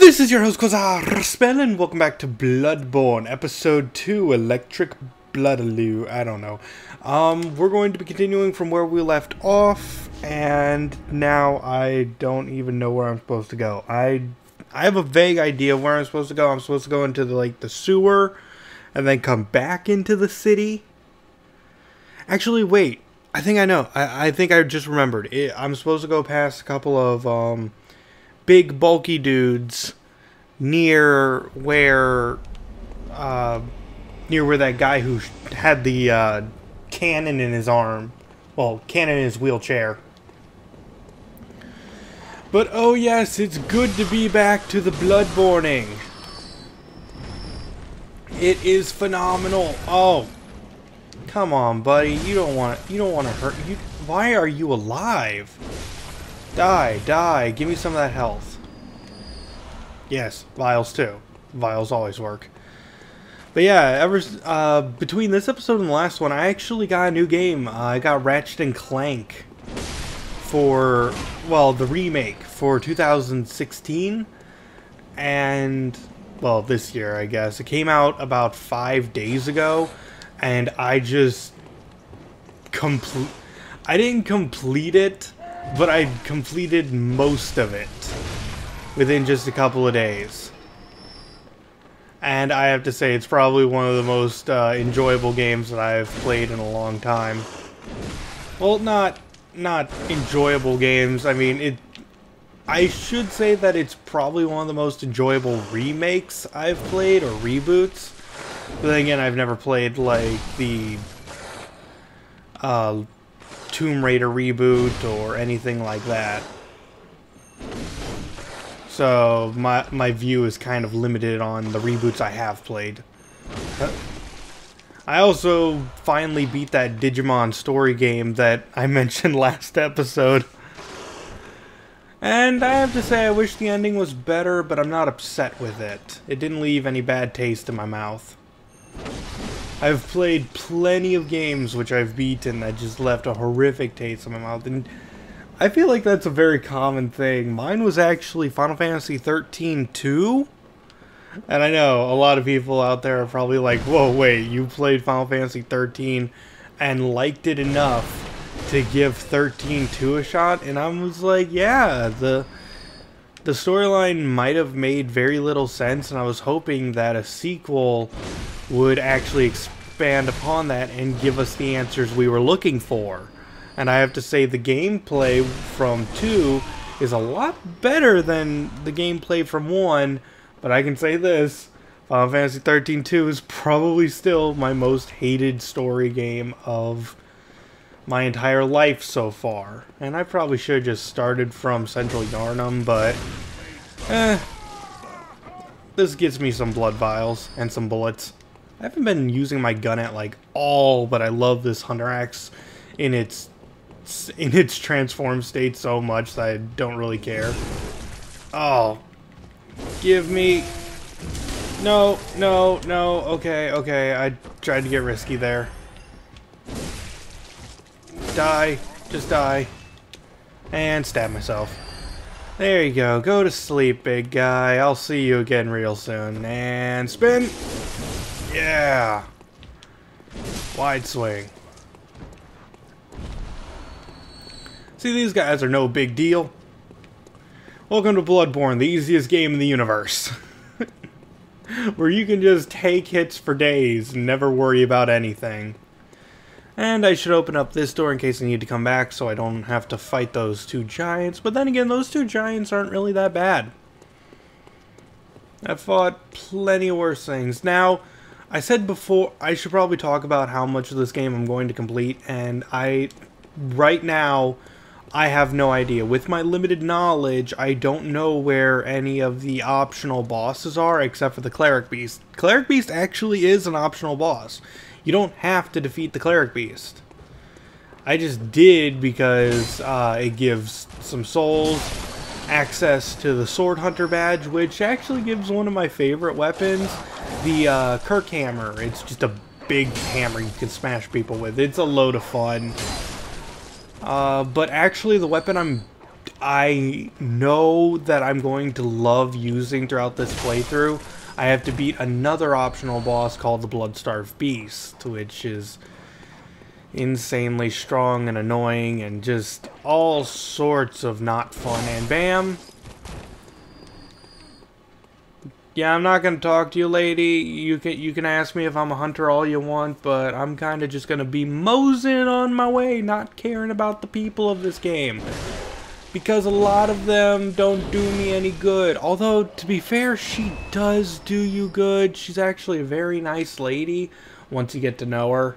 This is your host, Qaza Raspel, and welcome back to Bloodborne, Episode 2, Electric Bloodaloo. I don't know. Um, we're going to be continuing from where we left off, and now I don't even know where I'm supposed to go. I I have a vague idea of where I'm supposed to go. I'm supposed to go into the, like, the sewer, and then come back into the city. Actually, wait. I think I know. I, I think I just remembered. It, I'm supposed to go past a couple of, um big bulky dudes near where uh, near where that guy who had the uh, cannon in his arm, well, cannon in his wheelchair. But oh yes, it's good to be back to the bloodborning. It is phenomenal. Oh, come on, buddy. You don't want you don't want to hurt you. Why are you alive? Die, die. Give me some of that health. Yes, vials too. Vials always work. But yeah, ever uh, between this episode and the last one, I actually got a new game. Uh, I got Ratchet and Clank for, well, the remake for 2016. And, well, this year, I guess. It came out about five days ago. And I just complete... I didn't complete it but I completed most of it within just a couple of days. And I have to say, it's probably one of the most uh, enjoyable games that I've played in a long time. Well, not not enjoyable games. I mean, it. I should say that it's probably one of the most enjoyable remakes I've played or reboots. But then again, I've never played like the uh, Tomb Raider reboot or anything like that. So my my view is kind of limited on the reboots I have played. I also finally beat that Digimon story game that I mentioned last episode. And I have to say I wish the ending was better, but I'm not upset with it. It didn't leave any bad taste in my mouth. I've played plenty of games which I've beaten that just left a horrific taste in my mouth, and I feel like that's a very common thing. Mine was actually Final Fantasy 13 2. And I know a lot of people out there are probably like, whoa, wait, you played Final Fantasy 13 and liked it enough to give 13 2 a shot? And I was like, yeah, the the storyline might have made very little sense, and I was hoping that a sequel would actually expand upon that and give us the answers we were looking for. And I have to say, the gameplay from 2 is a lot better than the gameplay from 1, but I can say this Final Fantasy 13 2 is probably still my most hated story game of my entire life so far. And I probably should have just started from Central Yharnam, but... Eh. This gets me some blood vials and some bullets. I haven't been using my gun at like all, but I love this Hunter Axe in its in its transform state so much that I don't really care. Oh. Give me... No, no, no. Okay, okay. I tried to get risky there. Die. Just die. And stab myself. There you go. Go to sleep, big guy. I'll see you again real soon. And spin. Yeah. Wide swing. See, these guys are no big deal. Welcome to Bloodborne, the easiest game in the universe. Where you can just take hits for days and never worry about anything. And I should open up this door in case I need to come back so I don't have to fight those two giants. But then again, those two giants aren't really that bad. I've fought plenty worse things. Now, I said before, I should probably talk about how much of this game I'm going to complete. And I, right now, I have no idea. With my limited knowledge, I don't know where any of the optional bosses are except for the Cleric Beast. Cleric Beast actually is an optional boss. You don't have to defeat the Cleric Beast. I just did because uh, it gives some souls, access to the Sword Hunter badge, which actually gives one of my favorite weapons, the uh, Kirk Hammer. It's just a big hammer you can smash people with. It's a load of fun. Uh, but actually, the weapon I'm I know that I'm going to love using throughout this playthrough. I have to beat another optional boss called the Bloodstarved Beast, which is insanely strong and annoying and just all sorts of not fun. And bam, yeah, I'm not gonna talk to you, lady. You can you can ask me if I'm a hunter all you want, but I'm kind of just gonna be moseying on my way, not caring about the people of this game, because a lot of them don't do me any good. Although to be fair, she does do you good. She's actually a very nice lady once you get to know her.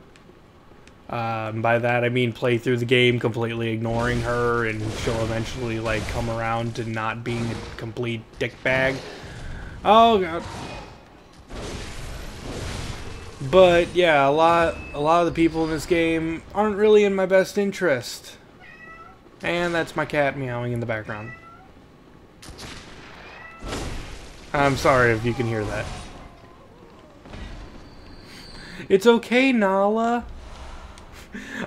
Um, by that I mean play through the game completely ignoring her, and she'll eventually like come around to not being a complete dickbag. Oh god. But yeah, a lot a lot of the people in this game aren't really in my best interest. And that's my cat meowing in the background. I'm sorry if you can hear that. It's okay, Nala.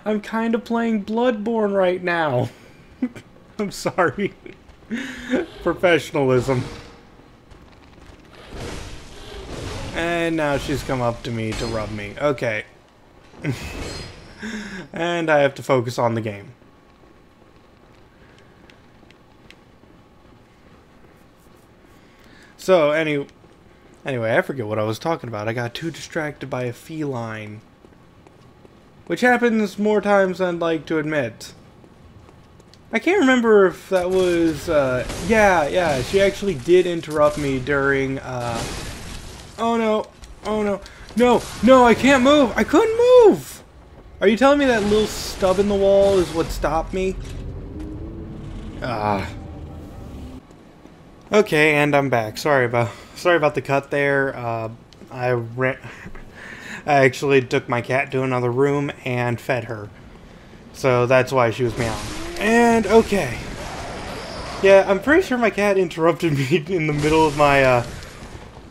I'm kind of playing Bloodborne right now. I'm sorry. Professionalism. And now she's come up to me to rub me. Okay. and I have to focus on the game. So, any, anyway, I forget what I was talking about. I got too distracted by a feline. Which happens more times than I'd like to admit. I can't remember if that was, uh, yeah, yeah, she actually did interrupt me during, uh, Oh no. Oh no. No, no, I can't move. I couldn't move. Are you telling me that little stub in the wall is what stopped me? Ah. Okay, and I'm back. Sorry about sorry about the cut there. Uh, I ran. I actually took my cat to another room and fed her, so that's why she was meowing. And okay, yeah, I'm pretty sure my cat interrupted me in the middle of my uh,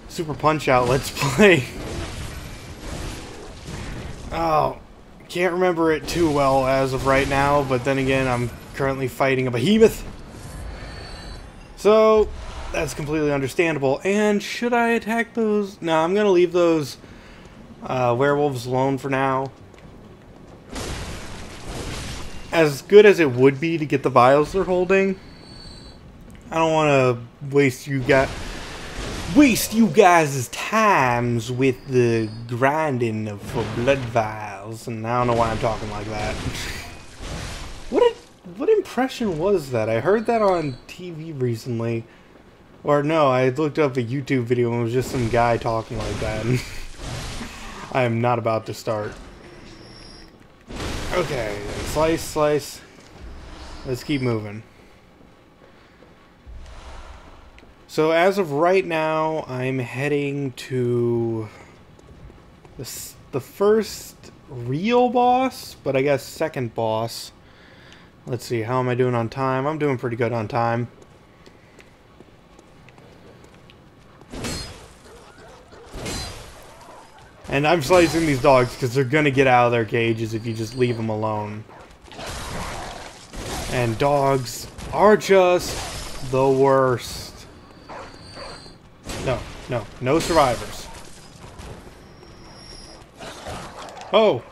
Super Punch Out Let's Play. oh, can't remember it too well as of right now, but then again, I'm currently fighting a behemoth. So, that's completely understandable. And should I attack those? No, I'm going to leave those uh, werewolves alone for now. As good as it would be to get the vials they're holding, I don't want to waste you guys waste you guys' times with the grinding for blood vials, and I don't know why I'm talking like that. what a, what impression was that? I heard that on TV recently. Or no, I looked up a YouTube video and it was just some guy talking like that. I am not about to start. Okay, slice, slice. Let's keep moving. So as of right now, I'm heading to the, the first real boss, but I guess second boss. Let's see, how am I doing on time? I'm doing pretty good on time. And I'm slicing these dogs because they're going to get out of their cages if you just leave them alone. And dogs are just the worst. No, no, no survivors. Oh!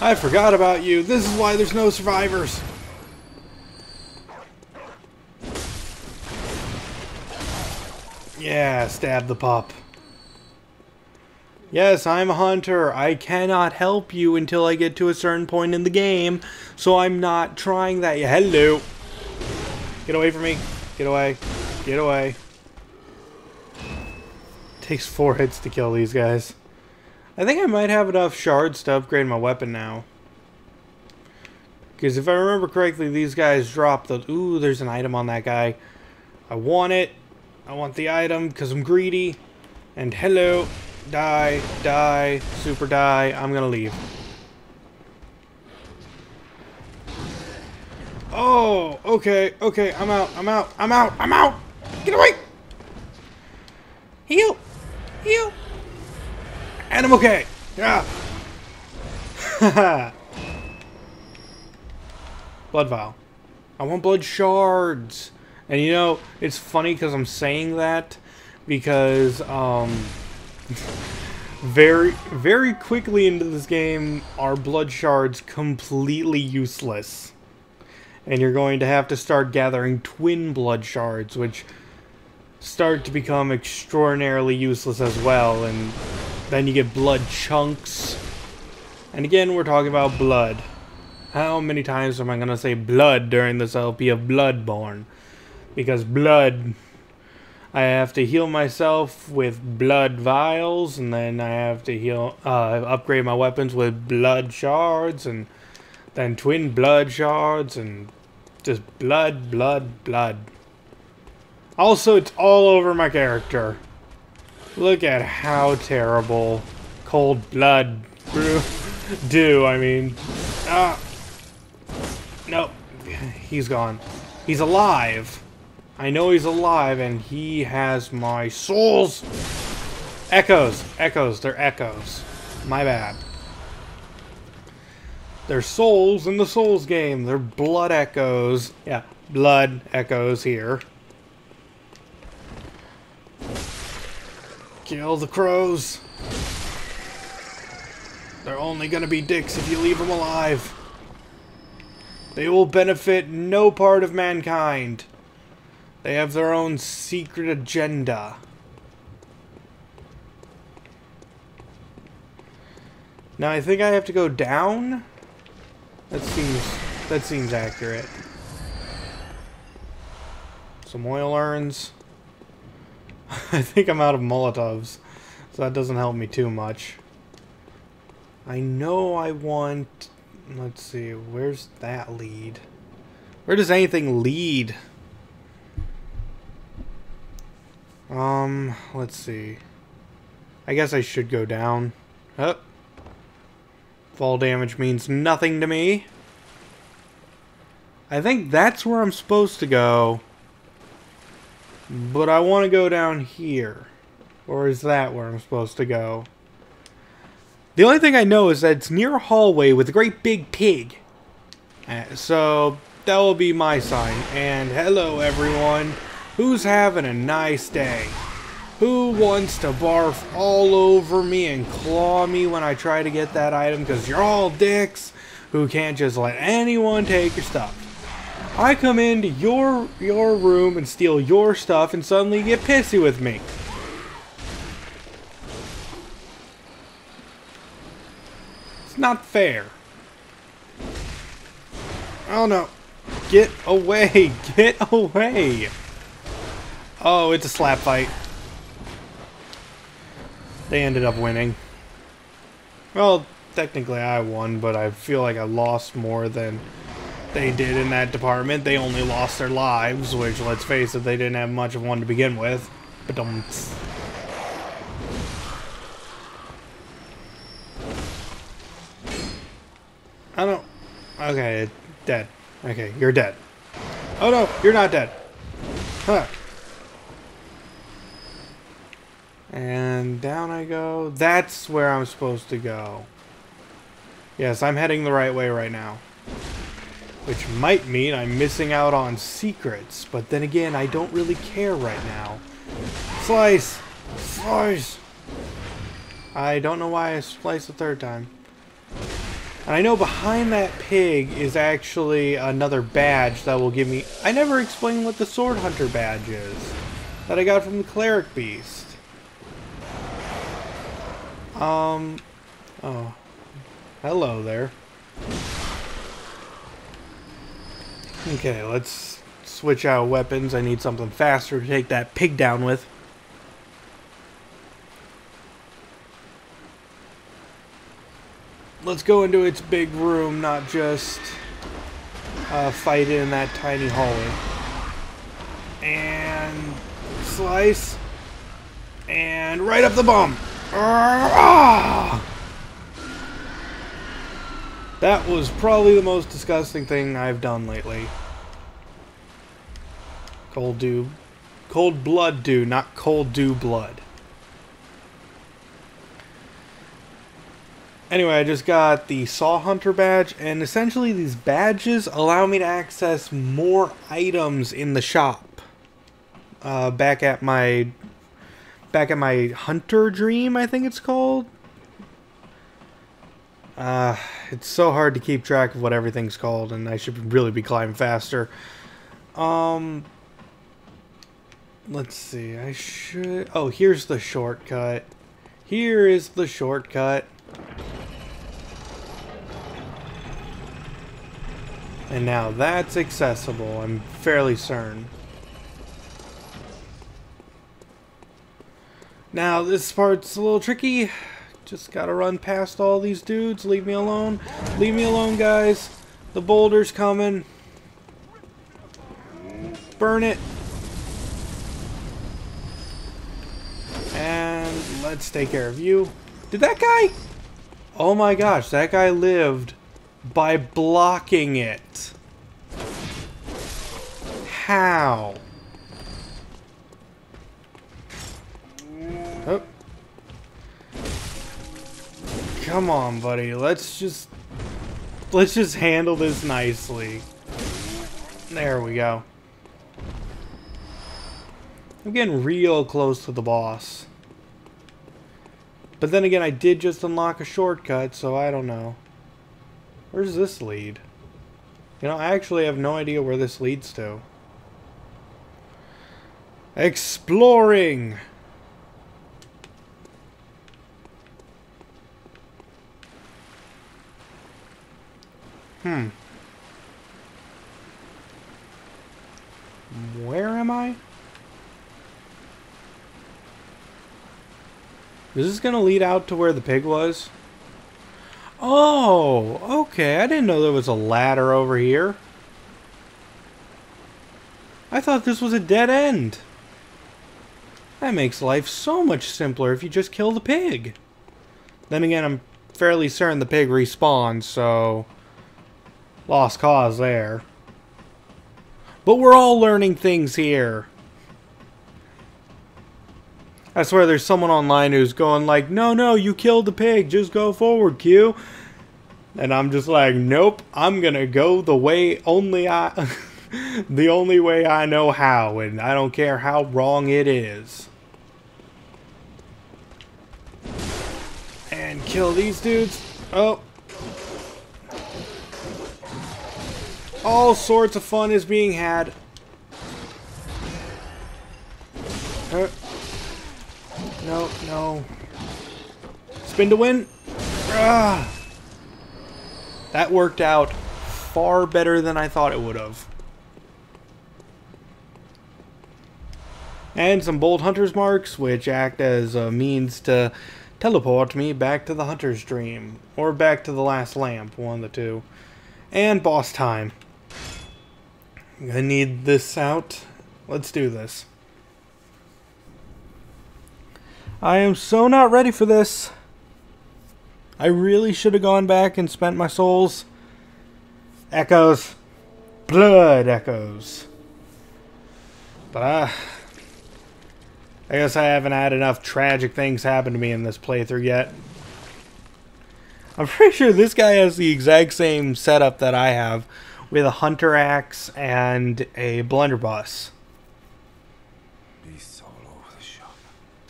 I forgot about you. This is why there's no survivors. Yeah, stab the pup. Yes, I'm a hunter. I cannot help you until I get to a certain point in the game, so I'm not trying that yet. Hello. Get away from me. Get away. Get away takes four hits to kill these guys. I think I might have enough shards to upgrade my weapon now. Because if I remember correctly, these guys drop the... Ooh, there's an item on that guy. I want it. I want the item because I'm greedy. And hello. Die. Die. Super die. I'm to leave. Oh, okay. Okay, I'm out. I'm out. I'm out. I'm out. Get away. Heal. Heal. And I'm okay. Yeah. Blood vial. I want blood shards. And you know, it's funny because I'm saying that because um, very, very quickly into this game, are blood shards completely useless. And you're going to have to start gathering twin blood shards, which start to become extraordinarily useless as well. And then you get blood chunks. And again, we're talking about blood. How many times am I going to say blood during this LP of Bloodborne? Because blood... I have to heal myself with blood vials, and then I have to heal, uh, upgrade my weapons with blood shards, and then twin blood shards, and just blood, blood, blood. Also, it's all over my character. Look at how terrible cold blood do, I mean. Ah. Nope. He's gone. He's alive. I know he's alive, and he has my souls! Echoes. Echoes. They're echoes. My bad. They're souls in the Souls game. They're blood echoes. Yeah, blood echoes here. Kill the crows. They're only gonna be dicks if you leave them alive. They will benefit no part of mankind. They have their own secret agenda. Now I think I have to go down? That seems that seems accurate. Some oil urns. I think I'm out of Molotovs, so that doesn't help me too much. I know I want... Let's see, where's that lead? Where does anything lead? Um, let's see. I guess I should go down. Oh. Fall damage means nothing to me. I think that's where I'm supposed to go. But I want to go down here. Or is that where I'm supposed to go? The only thing I know is that it's near a hallway with a great big pig. Uh, so, that will be my sign. And hello everyone. Who's having a nice day? Who wants to barf all over me and claw me when I try to get that item because you're all dicks who can't just let anyone take your stuff? I come into your your room and steal your stuff and suddenly get pissy with me. It's not fair. Oh no. Get away! Get away! Oh, it's a slap fight. They ended up winning. Well, technically I won, but I feel like I lost more than they did in that department. They only lost their lives, which, let's face it, they didn't have much of one to begin with. But don't... I don't... Okay, dead. Okay, you're dead. Oh no, you're not dead. Huh. And down I go. That's where I'm supposed to go. Yes, I'm heading the right way right now. Which might mean I'm missing out on secrets, but then again, I don't really care right now. Slice! Slice! I don't know why I spliced the third time. And I know behind that pig is actually another badge that will give me... I never explained what the Sword Hunter badge is. That I got from the Cleric Beast. Um, oh, hello there. Okay, let's switch out weapons. I need something faster to take that pig down with. Let's go into its big room, not just uh, fight in that tiny hallway. And slice. And right up the bum. That was probably the most disgusting thing I've done lately. Cold dew. Cold blood dew, not cold dew blood. Anyway, I just got the Saw Hunter badge, and essentially these badges allow me to access more items in the shop. Uh, back at my back at my Hunter Dream, I think it's called. Uh, it's so hard to keep track of what everything's called, and I should really be climbing faster. Um, let's see. I should. Oh, here's the shortcut. Here is the shortcut. And now that's accessible, I'm fairly certain. Now this part's a little tricky. Just gotta run past all these dudes. Leave me alone. Leave me alone, guys. The boulder's coming. Burn it. And let's take care of you. Did that guy? Oh my gosh, that guy lived by blocking it. How? Come on, buddy. Let's just... Let's just handle this nicely. There we go. I'm getting real close to the boss. But then again, I did just unlock a shortcut, so I don't know. Where does this lead? You know, I actually have no idea where this leads to. Exploring! Hmm. Where am I? Is this going to lead out to where the pig was? Oh, okay. I didn't know there was a ladder over here. I thought this was a dead end. That makes life so much simpler if you just kill the pig. Then again, I'm fairly certain the pig respawns, so... Lost cause there. But we're all learning things here. I swear there's someone online who's going like, no, no, you killed the pig, just go forward, Q. And I'm just like, nope, I'm gonna go the way only I, the only way I know how, and I don't care how wrong it is. And kill these dudes. Oh. All sorts of fun is being had. No, no. Spin to win. Ah. That worked out far better than I thought it would have. And some bold hunter's marks, which act as a means to teleport me back to the hunter's dream. Or back to the last lamp, one of the two. And boss time. I need this out. Let's do this. I am so not ready for this. I really should have gone back and spent my souls. Echoes. Blood echoes. But uh, I guess I haven't had enough tragic things happen to me in this playthrough yet. I'm pretty sure this guy has the exact same setup that I have with a hunter axe and a blunderbuss.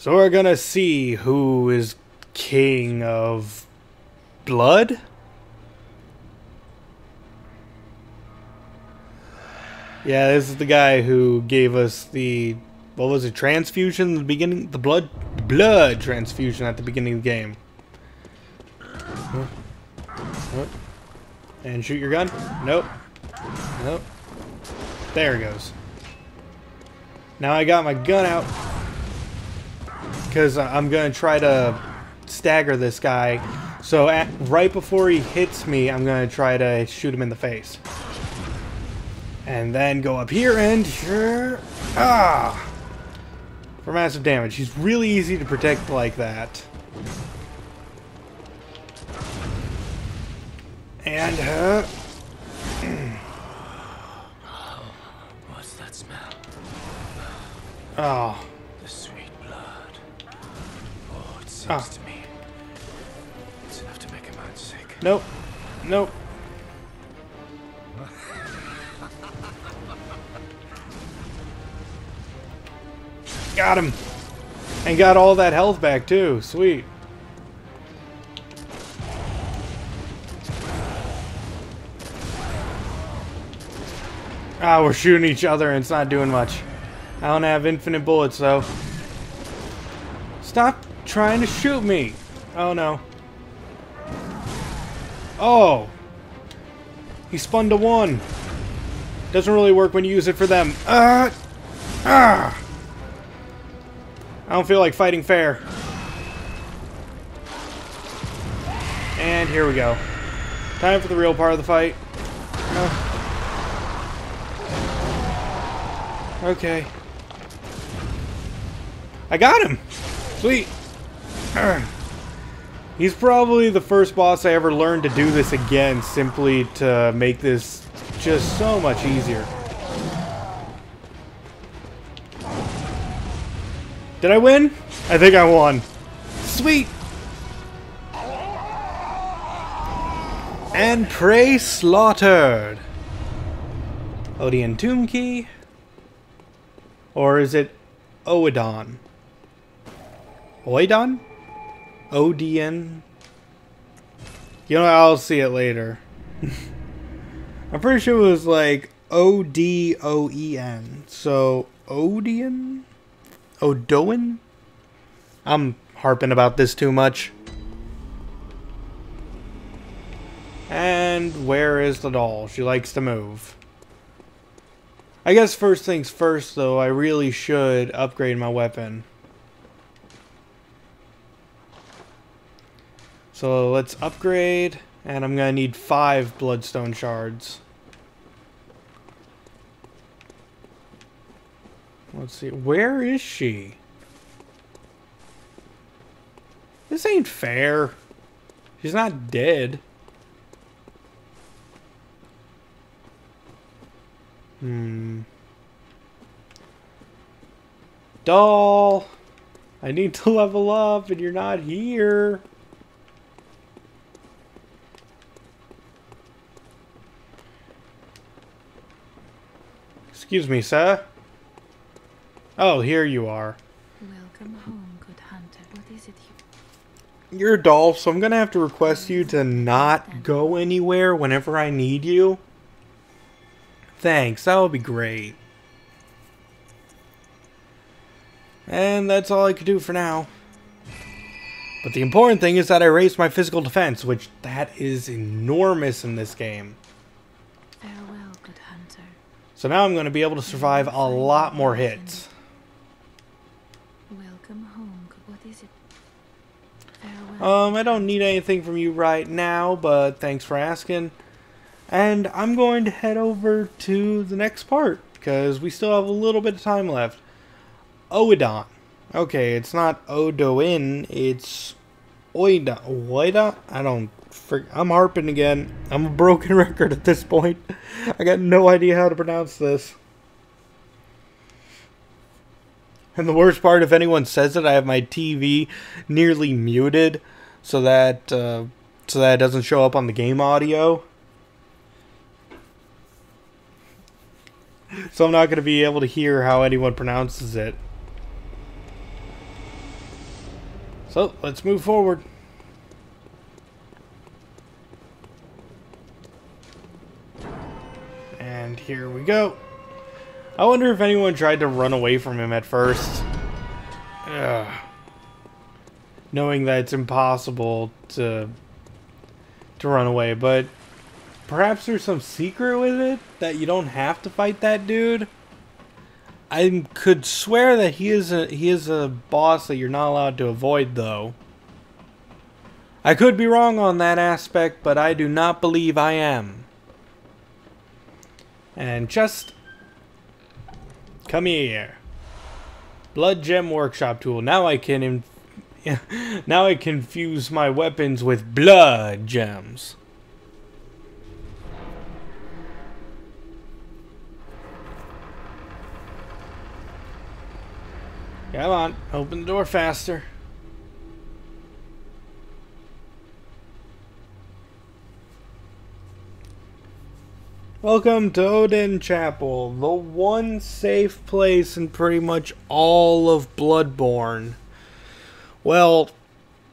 So we're gonna see who is king of blood? Yeah, this is the guy who gave us the what was it, transfusion the beginning the blood blood transfusion at the beginning of the game. And shoot your gun? Nope. Nope. There it goes. Now I got my gun out because I'm going to try to stagger this guy. So at, right before he hits me, I'm going to try to shoot him in the face. And then go up here and... here. Ah! For massive damage. He's really easy to protect like that. And... Uh, Oh. seems Ah. to me it's enough to make a Nope. Nope. Got him. And got all that health back too. Sweet. Ah, we're shooting each other and it's not doing much. I don't have infinite bullets though. Stop trying to shoot me. Oh no. Oh. He spun to one. Doesn't really work when you use it for them. Ah. Ah. I don't feel like fighting fair. And here we go. Time for the real part of the fight. No. Okay. I got him! Sweet. He's probably the first boss I ever learned to do this again simply to make this just so much easier. Did I win? I think I won. Sweet! And prey slaughtered. Odian Tomb Key. Or is it Oedon? Oedon? Odian? You know, I'll see it later. I'm pretty sure it was like O D O E N. So, Odian? Odoin? I'm harping about this too much. And where is the doll? She likes to move. I guess first things first, though, I really should upgrade my weapon. So let's upgrade, and I'm to need five bloodstone shards. Let's see, where is she? This ain't fair. She's not dead. Hmm. Doll! I need to level up and you're not here. Excuse me, sir. Oh, here you are. Welcome home, good hunter. What is it you... You're a doll, so I'm gonna have to request you to not go anywhere whenever I need you. Thanks, that would be great. And that's all I could do for now. But the important thing is that I raised my physical defense, which that is enormous in this game. Farewell. So now I'm going to be able to survive a lot more hits. Welcome home. What is it? Um, I don't need anything from you right now, but thanks for asking. And I'm going to head over to the next part, because we still have a little bit of time left. Oedon. Okay, it's not Odoin, it's Oida. Oida? I don't... Frig I'm harping again. I'm a broken record at this point. I got no idea how to pronounce this. And the worst part, if anyone says it, I have my TV nearly muted so that uh, so that it doesn't show up on the game audio. So I'm not going to be able to hear how anyone pronounces it. So let's move forward. Here we go. I wonder if anyone tried to run away from him at first. Ugh. Knowing that it's impossible to to run away, but perhaps there's some secret with it that you don't have to fight that dude. I could swear that he is a he is a boss that you're not allowed to avoid though. I could be wrong on that aspect, but I do not believe I am. And just come here. Blood gem workshop tool. Now I can now I can fuse my weapons with blood gems. Come on, open the door faster. Welcome to Odin Chapel, the one safe place in pretty much all of Bloodborne. Well,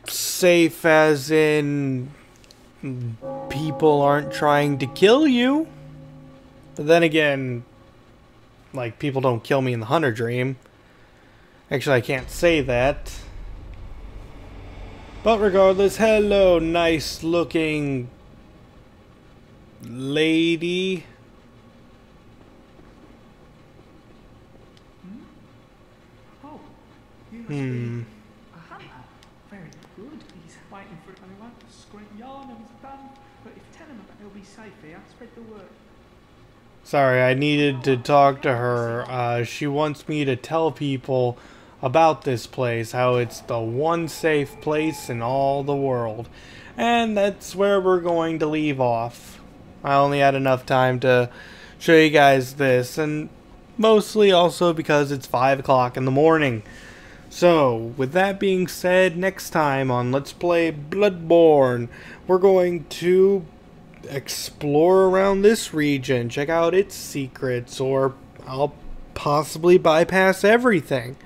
safe as in people aren't trying to kill you. But then again, like people don't kill me in the Hunter Dream. Actually, I can't say that. But regardless, hello, nice looking lady. Oh, Hmm. be a hunter. Very good. He's waiting for anyone to scream yarn and he's done. But if you tell him about he'll be safe here, spread the word. Sorry, I needed to talk to her. Uh, she wants me to tell people about this place, how it's the one safe place in all the world. And that's where we're going to leave off. I only had enough time to show you guys this, and mostly also because it's 5 o'clock in the morning. So, with that being said, next time on Let's Play Bloodborne, we're going to explore around this region, check out its secrets, or I'll possibly bypass everything.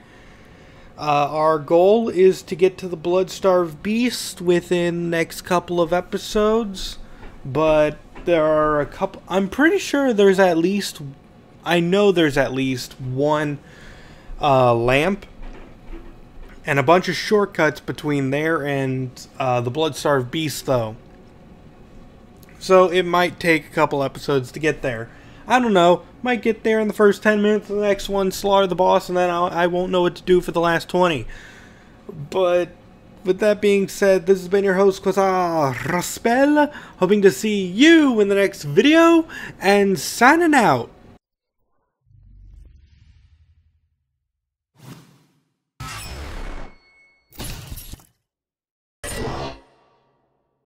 Uh, our goal is to get to the Bloodstarved Beast within the next couple of episodes, but there are a couple. I'm pretty sure there's at least. I know there's at least one uh, lamp and a bunch of shortcuts between there and uh, the Bloodstarved Beast, though. So it might take a couple episodes to get there. I don't know. Might get there in the first 10 minutes the next one, slaughter the boss, and then I'll, I won't know what to do for the last 20. But with that being said, this has been your host, Qaza Raspel, hoping to see you in the next video, and signing out.